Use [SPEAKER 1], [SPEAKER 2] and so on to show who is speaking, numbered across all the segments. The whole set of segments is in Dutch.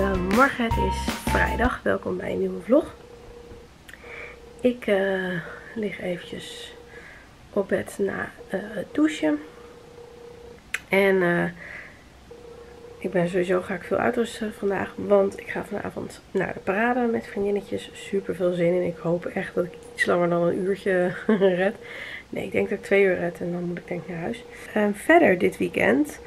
[SPEAKER 1] Goedemorgen, het is vrijdag. Welkom bij een nieuwe vlog. Ik uh, lig eventjes op bed na uh, het douchen. En uh, ik ben sowieso ga ik veel uitrusten vandaag. Want ik ga vanavond naar de parade met vriendinnetjes. Super veel zin in. Ik hoop echt dat ik iets langer dan een uurtje red. Nee, ik denk dat ik twee uur red en dan moet ik denk naar huis. Verder dit weekend...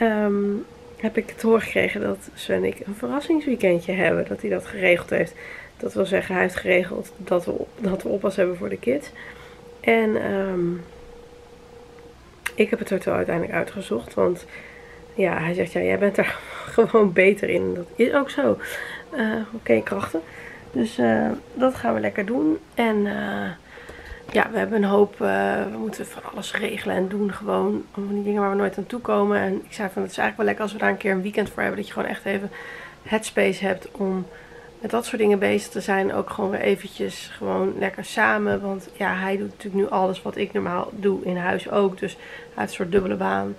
[SPEAKER 1] Um, heb ik het horen gekregen dat Sven en ik een verrassingsweekendje hebben. Dat hij dat geregeld heeft. Dat wil zeggen, hij heeft geregeld dat we, dat we oppas hebben voor de kids. En um, ik heb het hotel uiteindelijk uitgezocht. Want ja, hij zegt, ja, jij bent daar gewoon beter in. Dat is ook zo. Uh, Oké, krachten. Dus uh, dat gaan we lekker doen. En... Uh, ja, we hebben een hoop, uh, we moeten van alles regelen en doen gewoon. Van die dingen waar we nooit aan toe komen. En ik zei van, het is eigenlijk wel lekker als we daar een keer een weekend voor hebben. Dat je gewoon echt even headspace hebt om met dat soort dingen bezig te zijn. Ook gewoon weer eventjes gewoon lekker samen. Want ja, hij doet natuurlijk nu alles wat ik normaal doe in huis ook. Dus hij heeft een soort dubbele baan.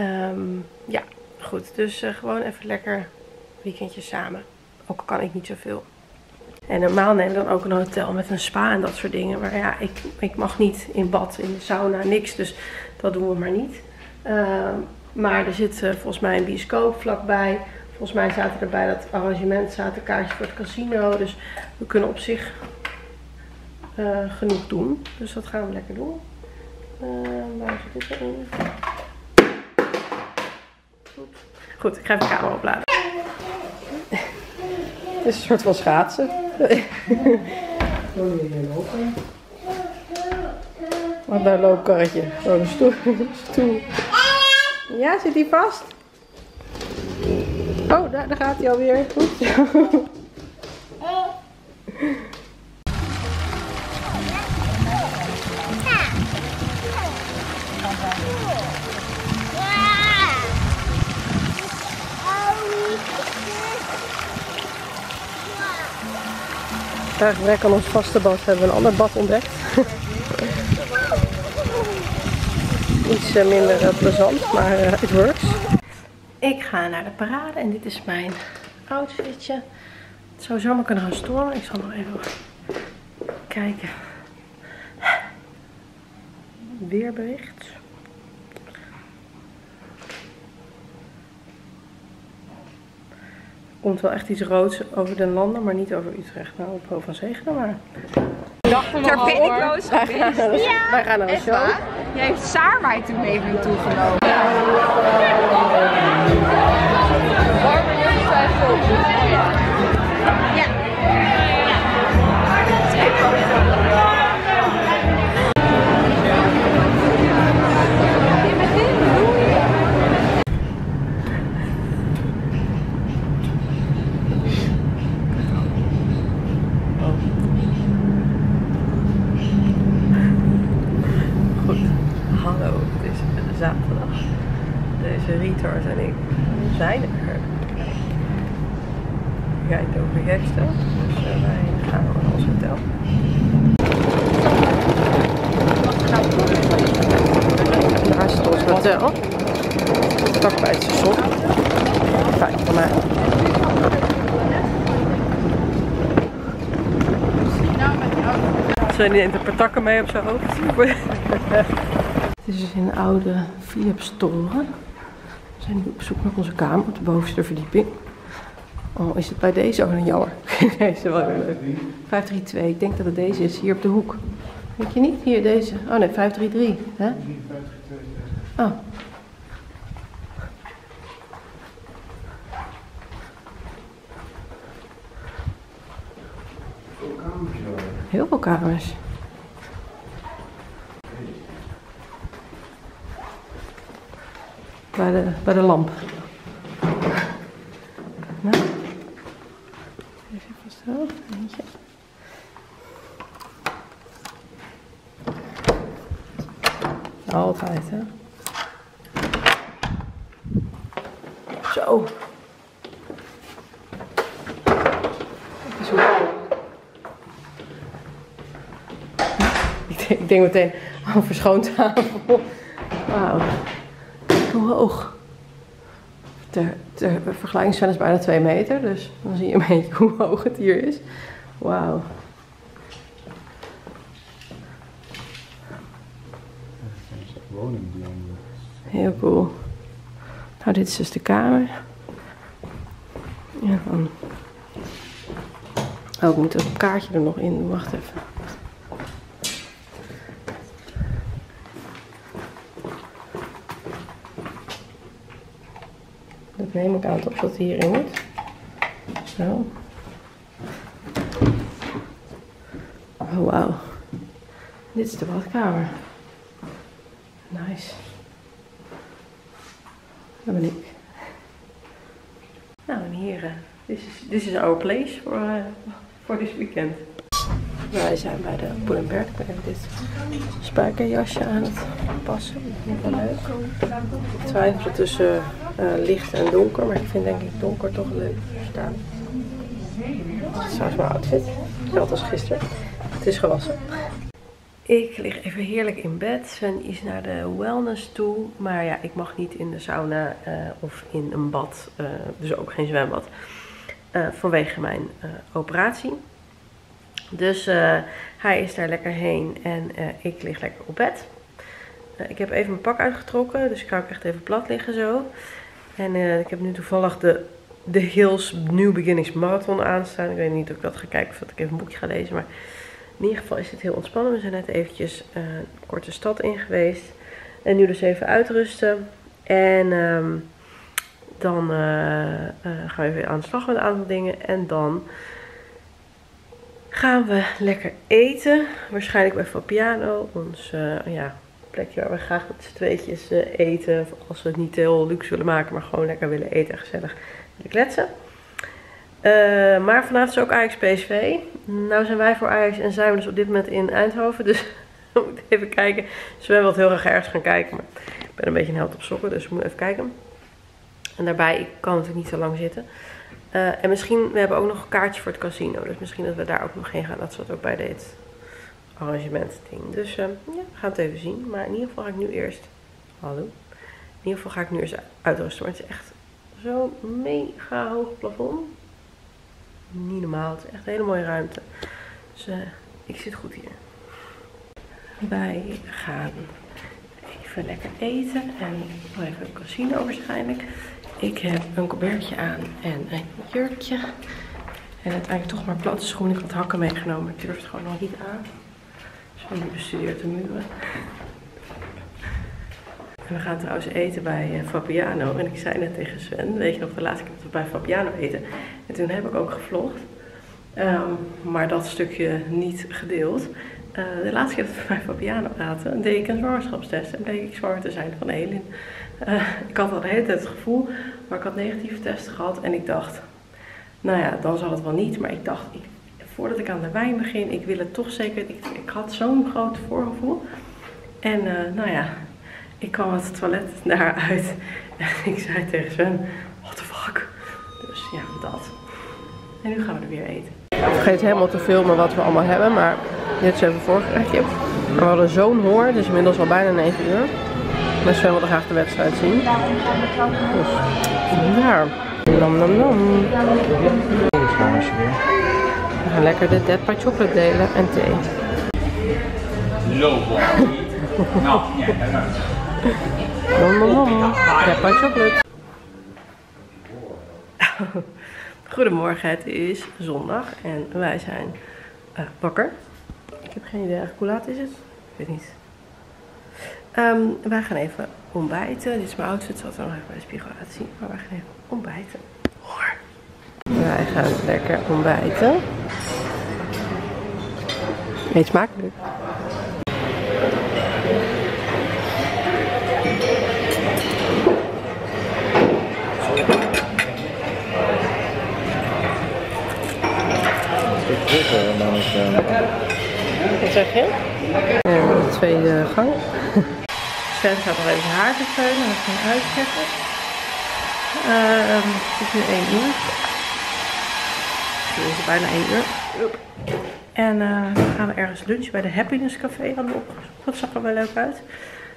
[SPEAKER 1] Um, ja, goed. Dus uh, gewoon even lekker weekendje samen. Ook al kan ik niet zoveel. En normaal neem ik dan ook een hotel met een spa en dat soort dingen. Maar ja, ik, ik mag niet in bad, in de sauna, niks. Dus dat doen we maar niet. Uh, maar er zit uh, volgens mij een bioscoop vlakbij. Volgens mij zaten er bij dat arrangement zaten kaartjes voor het casino. Dus we kunnen op zich uh, genoeg doen. Dus dat gaan we lekker doen. waar zit dit erin? Goed, ik ga even de camera opladen. Het is een soort van schaatsen. Wat een loopkarretje. Oh, een stoel. stoel. Ja, zit hij vast? Oh, daar, daar gaat hij alweer. Goed. Bij gebrek aan ons vaste bad hebben we een ander bad ontdekt. Iets uh, minder uh, plezant, maar het uh, works. Ik ga naar de parade en dit is mijn outfitje. Het zou zomaar kunnen gaan stormen. Ik zal nog even kijken. Weerbericht. Komt wel echt iets roods over de landen, maar niet over Utrecht. Nou, op Hoofd van Zegenen maar.
[SPEAKER 2] Dag van mijn Torpedo's
[SPEAKER 1] ja, Wij gaan naar een show.
[SPEAKER 2] Jij heeft Saar mij toen mee naartoe genomen. Ja.
[SPEAKER 1] zaterdag. Deze retard en ik zijn er. Rijdt Dus uh, wij gaan naar ons hotel. Daar is ons hotel. Vlak bij het station. Fijn van mij. Zijn neemt een paar takken mee op zijn hoofd. Dit is dus een oude Philips toren. We zijn nu op zoek naar onze kamer op de bovenste verdieping. Oh, is het bij deze? Oh, jammer. deze weer leuk. 532, ik denk dat het deze is, hier op de hoek. Weet je niet? Hier, deze. Oh nee, 533. Hè? Oh. Heel veel kamers. Bij de, bij de lamp. Nou. Even vast zo. Eentje. Altijd, hè. Zo. Ik denk, meteen, oh, verschoontafel. Wauw hoe hoog. De ter vergelijking is bijna 2 meter, dus dan zie je een beetje hoe hoog het hier is. Wauw. Heel cool. Nou, dit is dus de kamer. Ja, dan... Oh, ik moet het kaartje er nog in. Wacht even. Dat neem ik aan toch dat hierin moet. Zo. Oh, wauw. Dit is de badkamer. Nice. Dat ben ik. Nou, en hier, uh, this, is, our place for, uh, for this weekend. Wij zijn bij de Poelenberg. Ik ben dit spijkerjasje aan het passen. Dat vind ik wel leuk. Ik twijfel tussen uh, licht en donker, maar ik vind denk ik donker toch leuk staan. Trouwens mijn outfit. Hetzelfde als gisteren. Het is gewassen. Ik lig even heerlijk in bed. Sven is naar de wellness toe. Maar ja, ik mag niet in de sauna uh, of in een bad. Uh, dus ook geen zwembad. Vanwege mijn operatie. Dus hij is daar lekker heen en ik lig lekker op bed. ik heb even mijn pak uitgetrokken. Dus ik ga ook echt even plat liggen zo. En ik heb nu toevallig de, de Hills New Beginnings Marathon aanstaan. Ik weet niet of ik dat ga kijken of dat ik even een boekje ga lezen. Maar in ieder geval is het heel ontspannen. We zijn net eventjes uh, een korte stad in geweest. En nu dus even uitrusten. En um, dan uh, gaan we weer aan de slag met een aantal dingen. En dan gaan we lekker eten. Waarschijnlijk bij Fabiano. Ons ja, plekje waar we graag met z'n tweetjes eten. Als we het niet heel luxe willen maken. Maar gewoon lekker willen eten en gezellig willen kletsen. Uh, maar vanavond is ook Ajax PSV. Nou zijn wij voor Ajax en zijn we dus op dit moment in Eindhoven. Dus we moeten even kijken. Dus we wat heel erg ergens gaan kijken. Maar ik ben een beetje een held op sokken, dus we moeten even kijken. En daarbij, ik kan natuurlijk niet zo lang zitten. Uh, en misschien, we hebben ook nog een kaartje voor het casino. Dus misschien dat we daar ook nog heen gaan. Dat zat ook bij dit arrangement ding. Dus uh, ja, we gaan het even zien. Maar in ieder geval ga ik nu eerst... Hallo. In ieder geval ga ik nu eerst uitrusten. Maar het is echt zo mega hoog plafond niet normaal. Het is echt een hele mooie ruimte. Dus uh, ik zit goed hier. Wij gaan even lekker eten. En nog even een casino waarschijnlijk. Ik heb een colbertje aan en een jurkje. En uiteindelijk toch maar platte schoenen. Ik had hakken meegenomen. Ik durf het gewoon nog niet aan. Nu bestudeerd de muren. En we gaan trouwens eten bij uh, Fabiano. En ik zei net tegen Sven, weet je nog de laatste keer dat we bij Fabiano eten. En toen heb ik ook gevlogd. Um, maar dat stukje niet gedeeld. Uh, de laatste keer dat we bij Fabiano aten, deed ik een zwangerschapstest. En bleek ik zwanger te zijn van Elin. Uh, ik had al de hele tijd het gevoel, maar ik had negatieve testen gehad. En ik dacht, nou ja, dan zal het wel niet. Maar ik dacht, voordat ik aan de wijn begin, ik wil het toch zeker. Ik, ik had zo'n groot voorgevoel. En uh, nou ja, ik kwam het toilet daaruit en ik zei tegen Sven, what the fuck. Dus ja, dat. En nu gaan we er weer eten. Ik vergeet helemaal te filmen wat we allemaal hebben, maar dit is even voorgerechtje. We hadden zo'n hoor, het is inmiddels al bijna 9 uur. Maar Sven wilde graag de wedstrijd zien. Dus ja, nam nam nam. We gaan lekker de Dead by Chocolate delen en thee. nou, Nom nom nom. Peppa chocolate. Goedemorgen, het is zondag en wij zijn uh, wakker. Ik heb geen idee hoe laat is het. Ik weet niet. Um, wij gaan even ontbijten. Dit is mijn outfit, zoals we nog even bij de spiegel laten zien. Maar wij gaan even ontbijten. Wij gaan lekker ontbijten. Eet smakelijk. Wat zeg je? En de tweede gang. Sven gaat nog even haar verveulen. Dat gaan uitzetten. Uh, het is nu 1 uur. Het is bijna 1 uur. En uh, dan gaan we ergens lunchen bij de Happiness Café. Hadden op. Dat zag er wel leuk uit.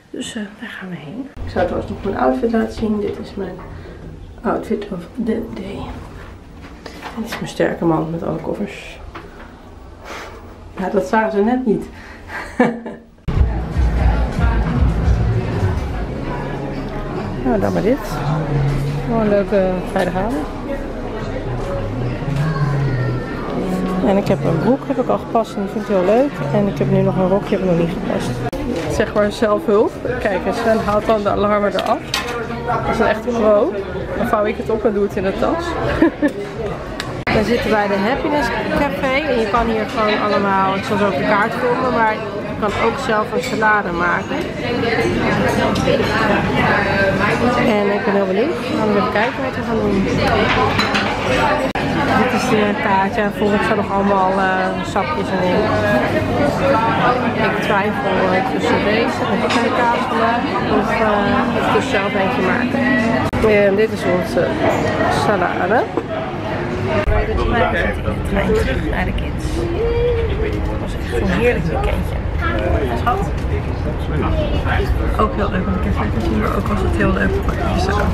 [SPEAKER 1] Dus uh, daar gaan we heen. Ik zou trouwens nog mijn outfit laten zien. Dit is mijn outfit of the day. Dit is mijn sterke man met alle koffers. Ja, dat zagen ze net niet. nou, dan maar dit. Gewoon een leuke vrijdagavond. En ik heb een broek heb ik al gepast en die vind ik heel leuk. En ik heb nu nog een rokje, heb ik nog niet gepast. Zeg maar zelfhulp. Kijk, en Sven haalt dan de alarmen eraf. Dat is een echte pro. Dan vouw ik het op en doe het in de tas. We zitten bij de Happiness Café en je kan hier gewoon allemaal, ik zal zo op de kaart komen, maar je kan ook zelf een salade maken. En ik ben heel benieuwd. Laten we even kijken wat we gaan doen. Dit is de kaartje. Volgens staan nog allemaal uh, sapjes en dingen. Ik twijfel uh, tussen deze, ik een kaas vandaag, of uh, of dus zelf eentje maken. En dit is onze salade. In de trein terug naar de kids. Het was echt een heerlijk weekendje. Schat? Ook heel leuk, want ik heb het maar ook was het heel leuk om pakjes aan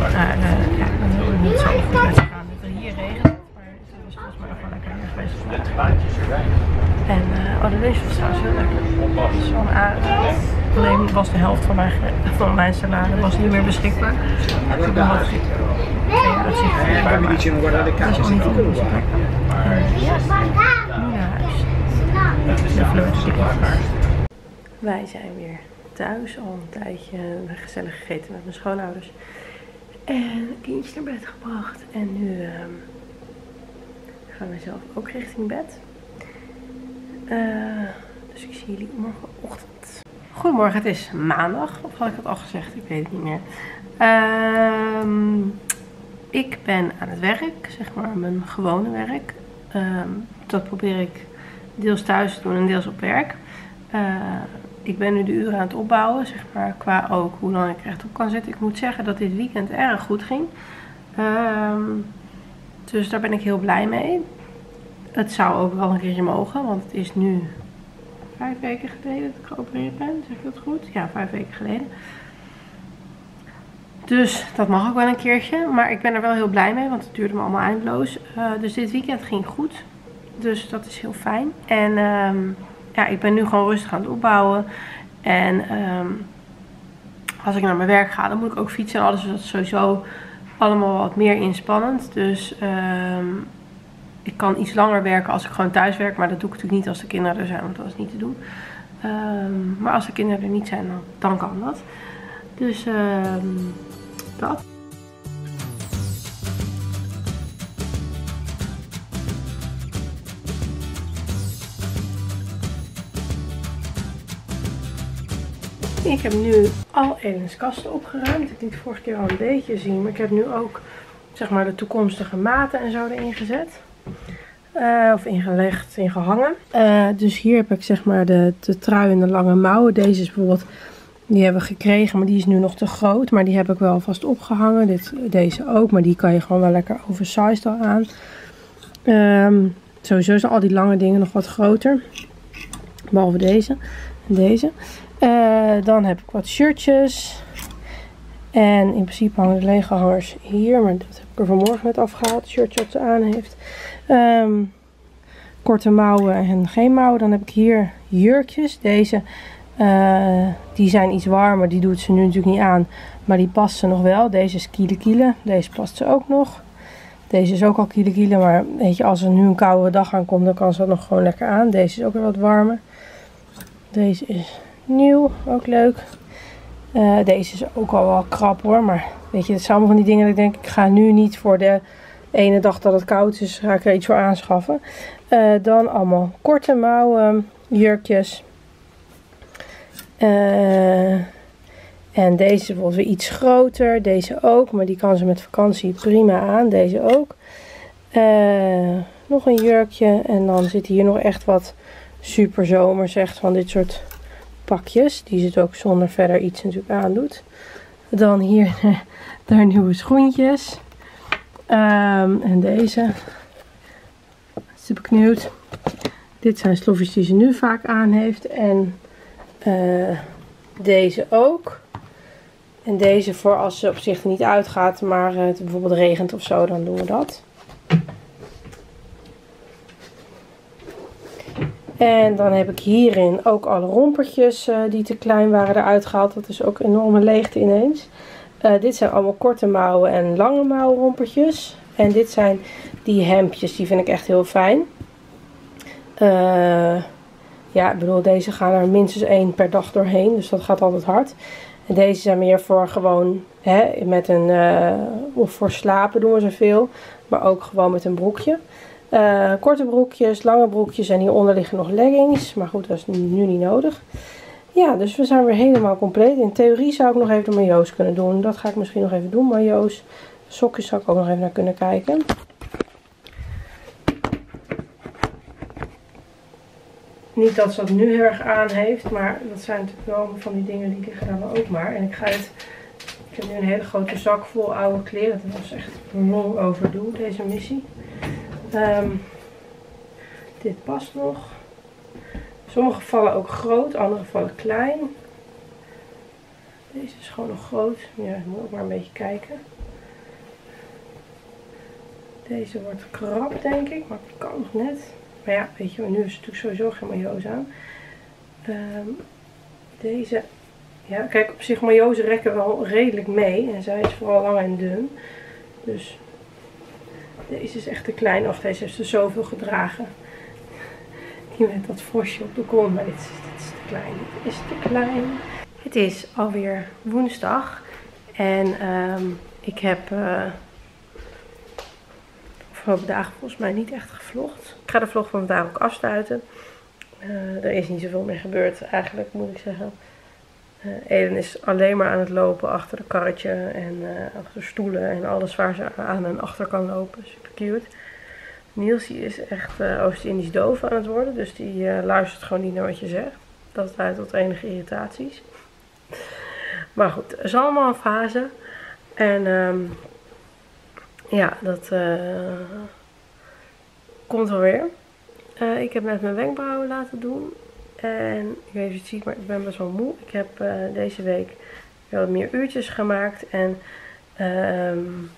[SPEAKER 1] Maar uh, ja, dan wil ik niet zo goed met gaan. Dat er hier regent, maar het was volgens mij nog wel lekker geweest. En uh, oh, de lunch was trouwens heel lekker. Zo'n aanraad. Alleen was de helft van mijn, van mijn salade was niet meer beschikbaar. Dus ik ben wat. Dat is ook niet te doen. Ja, nu naar huis. De vleugels Wij zijn weer thuis al een tijdje gezellig gegeten met mijn schoonouders. En kindjes naar bed gebracht. En nu uh, gaan we zelf ook richting bed. Uh, dus ik zie jullie morgenochtend. Goedemorgen, het is maandag. Of had ik het al gezegd? Ik weet het niet meer. Uh, ik ben aan het werk, zeg maar mijn gewone werk. Uh, dat probeer ik deels thuis te doen en deels op werk. Uh, ik ben nu de uren aan het opbouwen, zeg maar, qua ook hoe lang ik rechtop kan zitten. Ik moet zeggen dat dit weekend erg goed ging. Uh, dus daar ben ik heel blij mee. Het zou ook wel een keertje mogen, want het is nu vijf weken geleden dat ik geopereerd ben. Zeg ik dat goed? Ja, vijf weken geleden. Dus dat mag ook wel een keertje. Maar ik ben er wel heel blij mee, want het duurde me allemaal eindeloos. Uh, dus dit weekend ging goed. Dus dat is heel fijn. En um, ja, ik ben nu gewoon rustig aan het opbouwen. En um, als ik naar mijn werk ga, dan moet ik ook fietsen en alles. Dus dat is sowieso allemaal wat meer inspannend. Dus um, ik kan iets langer werken als ik gewoon thuis werk. Maar dat doe ik natuurlijk niet als de kinderen er zijn, want dat is niet te doen. maar als de kinderen er niet zijn, dan, dan kan dat. Dus dat. Ik heb nu al Elens kasten opgeruimd. Ik liet vorige keer al een beetje zien. Maar ik heb nu ook zeg maar de toekomstige maten en zo erin gezet. Uh, of ingelegd, ingehangen. Uh, dus hier heb ik zeg maar de, de trui en de lange mouwen. Deze is bijvoorbeeld, die hebben we gekregen, maar die is nu nog te groot. Maar die heb ik wel vast opgehangen. Dit, deze ook, maar die kan je gewoon wel lekker oversized aan. Um, sowieso zijn al die lange dingen nog wat groter. Behalve deze en deze. Uh, dan heb ik wat shirtjes. En in principe hangen de lege hangers hier. Maar dat heb ik er vanmorgen net afgehaald. Shirtje wat ze aan heeft. Um, korte mouwen en geen mouwen. Dan heb ik hier jurkjes. Deze uh, die zijn iets warmer. Die doet ze nu natuurlijk niet aan. Maar die past ze nog wel. Deze is kiele kiele. Deze past ze ook nog. Deze is ook al kiele kiele. Maar weet je, als er nu een koude dag aankomt, dan kan ze dat nog gewoon lekker aan. Deze is ook weer wat warmer. Deze is nieuw, ook leuk. Uh, deze is ook al wel krap hoor, maar weet je, het zijn allemaal van die dingen dat ik denk, ik ga nu niet voor de ene dag dat het koud is, ga ik er iets voor aanschaffen. Uh, dan allemaal korte mouwen, jurkjes. Uh, en deze bijvoorbeeld weer iets groter, deze ook, maar die kan ze met vakantie prima aan, deze ook. nog een jurkje en dan zit hier nog echt wat super zomers, echt van dit soort pakjes. Die ze ook zonder verder iets natuurlijk aandoet. Dan hier daar nieuwe schoentjes. Um, en deze. Super cute. Dit zijn slofjes die ze nu vaak aan heeft. En uh, deze ook. En deze voor als ze op zich niet uitgaat, maar het bijvoorbeeld regent of zo, dan doen we dat. En dan heb ik hierin ook alle rompertjes uh, die te klein waren eruit gehaald. Dat is ook enorme leegte ineens. Uh, dit zijn allemaal korte mouwen en lange mouwrompertjes. En dit zijn die hemdjes. Die vind ik echt heel fijn. Uh, ja, ik bedoel, deze gaan er minstens één per dag doorheen. Dus dat gaat altijd hard. En deze zijn meer voor gewoon, hè, met een, of voor slapen doen we ze veel. Maar ook gewoon met een broekje. Uh, korte broekjes, lange broekjes en hieronder liggen nog leggings. Maar goed, dat is nu niet nodig. Ja, dus we zijn weer helemaal compleet. In theorie zou ik nog even de majo's kunnen doen. Dat ga ik misschien nog even doen, majo's. Sokjes zou ik ook nog even naar kunnen kijken. Niet dat ze dat nu heel erg aan heeft, maar dat zijn natuurlijk wel van die dingen die liggen dan ook maar. En ik ga het, ik heb nu een hele grote zak vol oude kleren. Dat was echt long overdue, deze missie. Um, dit past nog. Sommige vallen ook groot, andere vallen klein. Deze is gewoon nog groot. Ja, moet ook maar een beetje kijken. Deze wordt krap, denk ik, maar het kan nog net. Maar ja, weet je, nu is het natuurlijk sowieso geen majo's aan. Um, deze, ja, kijk, op zich majo's rekken wel redelijk mee. En zij is vooral lang en dun. Dus deze is echt te klein. Of deze heeft er zoveel gedragen. Die met dat vosje op de grond. Maar dit is, te klein. Dit is te klein. Het is alweer woensdag. En um, ik heb uh, de afgelopen dagen volgens mij niet echt gevlogd. Ik ga de vlog van vandaag ook afsluiten. Uh, er is niet zoveel meer gebeurd eigenlijk moet ik zeggen. Uh, Eden is alleen maar aan het lopen achter de karretje en uh, achter stoelen en alles waar ze aan en achter kan lopen. Super cute. Niels is echt uh, Oost-Indisch doof aan het worden, dus die luistert gewoon niet naar wat je zegt. Dat leidt tot enige irritaties. Maar goed, het is allemaal een fase. En um, ja, dat komt wel weer. ik heb net mijn wenkbrauwen laten doen. En ik weet niet of je het ziet, maar ik ben best wel moe. Ik heb uh, deze week wel meer uurtjes gemaakt. En um,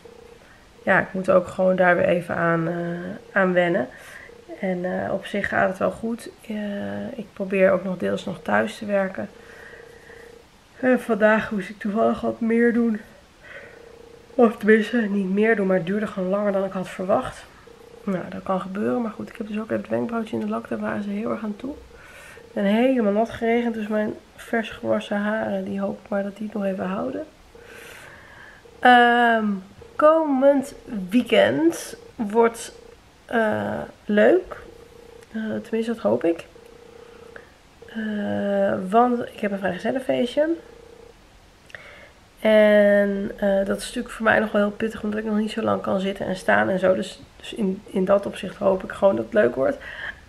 [SPEAKER 1] ja, ik moet ook gewoon daar weer even aan, uh, aan wennen. En uh, op zich gaat het wel goed. ik probeer ook nog deels nog thuis te werken. vandaag moest ik toevallig wat meer doen. Of tenminste, niet meer doen, maar het duurde gewoon langer dan ik had verwacht. Nou, dat kan gebeuren. Maar goed, ik heb dus ook even het wenkbrauwtje in de lak. Daar waren ze heel erg aan toe ben helemaal nat geregend. Dus mijn vers gewassen haren, die hoop ik maar dat die het nog even houden. Um, komend weekend wordt uh, leuk. Uh, tenminste, dat hoop ik. Uh, want ik heb een vrijgezellenfeestje. En dat is natuurlijk voor mij nog wel heel pittig, omdat ik nog niet zo lang kan zitten en staan en zo. Dus, dus in, in dat opzicht hoop ik gewoon dat het leuk wordt.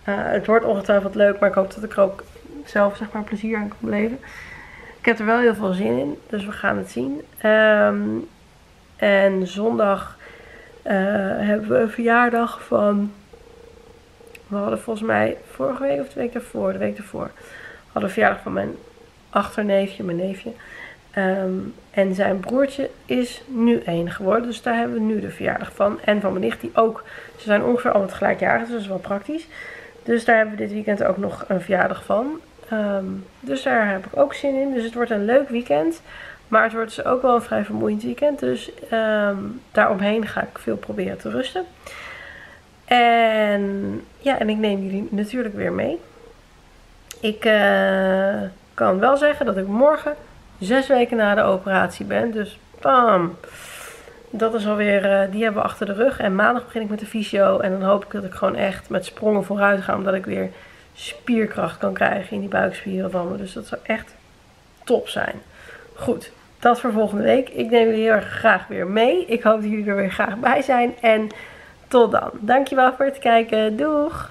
[SPEAKER 1] Uh, het wordt ongetwijfeld leuk, maar ik hoop dat ik er ook zelf zeg maar plezier aan kan beleven. Ik heb er wel heel veel zin in, dus we gaan het zien. Um, en zondag uh, hebben we een verjaardag van. We hadden volgens mij vorige week of de week daarvoor, de week daarvoor, hadden we verjaardag van mijn achterneefje, mijn neefje. Um, en zijn broertje is nu één geworden. Dus daar hebben we nu de verjaardag van. En van mijn nicht, die ook. Ze zijn ongeveer allemaal gelijkjarig, dus dat is wel praktisch. Dus daar hebben we dit weekend ook nog een verjaardag van. Um, dus daar heb ik ook zin in. Dus het wordt een leuk weekend. Maar het wordt dus ook wel een vrij vermoeiend weekend. Dus um, daaromheen ga ik veel proberen te rusten. En ja, en ik neem jullie natuurlijk weer mee. Ik uh, kan wel zeggen dat ik morgen zes weken na de operatie ben. Dus bam. Dat is alweer, uh, die hebben we achter de rug. En maandag begin ik met de fysio. En dan hoop ik dat ik gewoon echt met sprongen vooruit ga. Omdat ik weer spierkracht kan krijgen in die buikspieren van me. Dus dat zou echt top zijn. Goed, dat voor volgende week. Ik neem jullie heel erg graag weer mee. Ik hoop dat jullie er weer graag bij zijn. En tot dan. Dankjewel voor het kijken. Doeg!